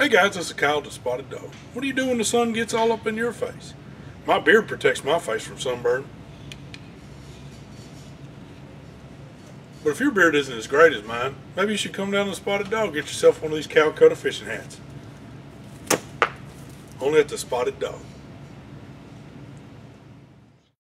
Hey guys, this is Kyle the Spotted Dog. What do you do when the sun gets all up in your face? My beard protects my face from sunburn. But if your beard isn't as great as mine, maybe you should come down to Spotted Dog get yourself one of these Calcutta fishing hats. Only at the Spotted Dog.